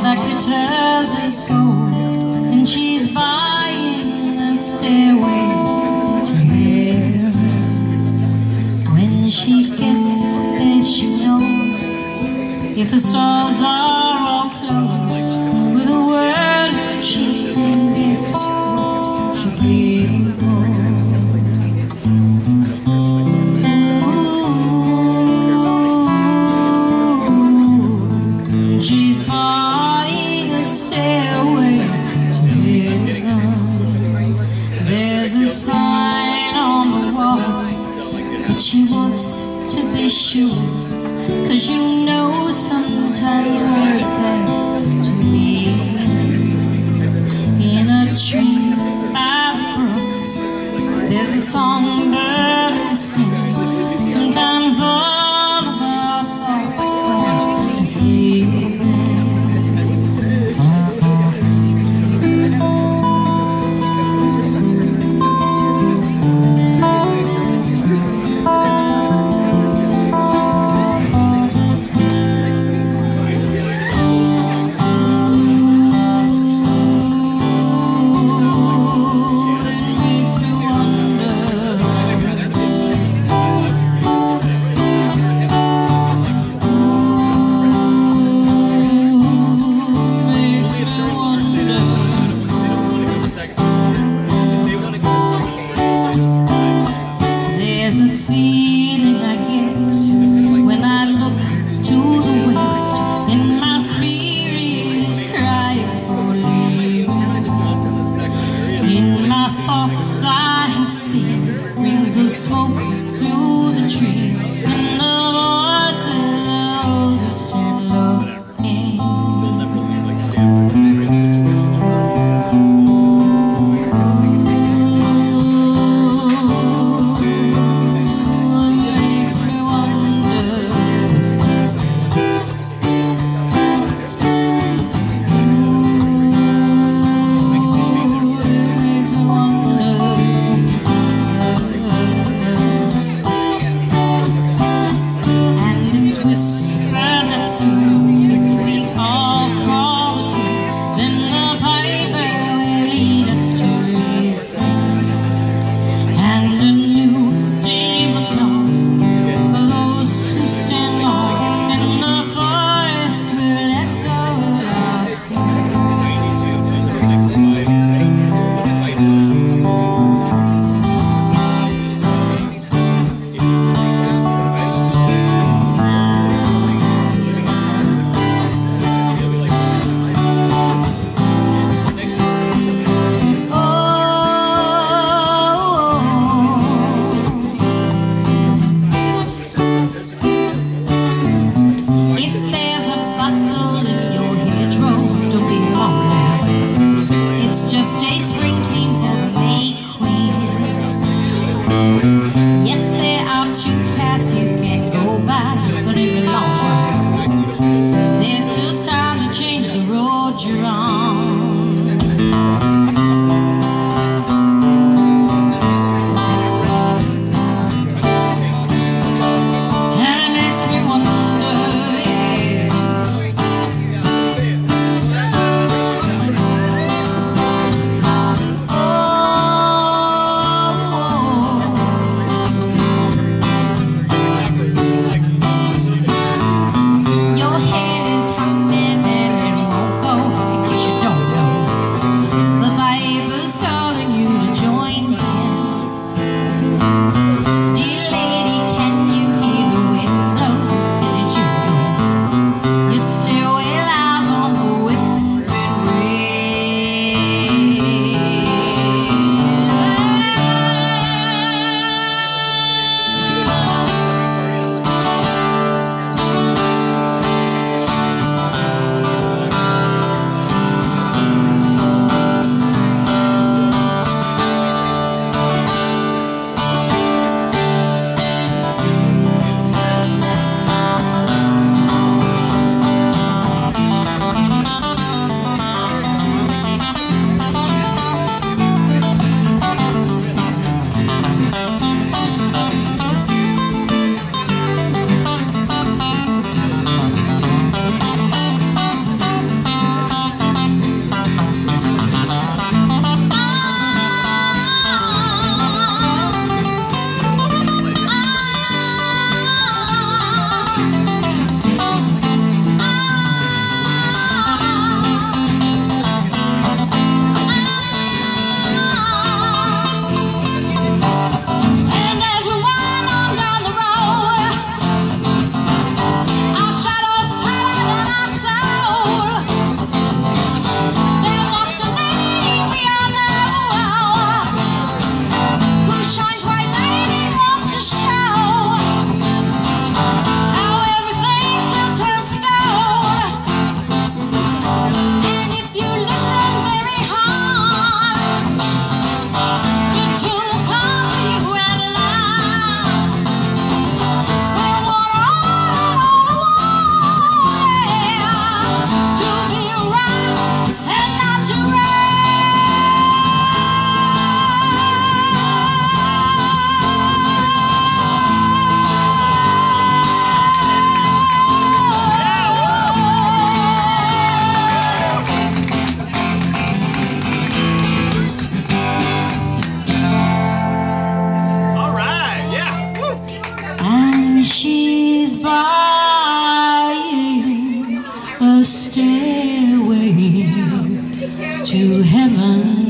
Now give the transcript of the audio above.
All that glitters is gold, and she's buying a stairway to heaven. When she gets there, she knows if the stars are. she wants to be sure Cause you know sometimes words have to be In a tree I broke There's a songbird singing. Heaven.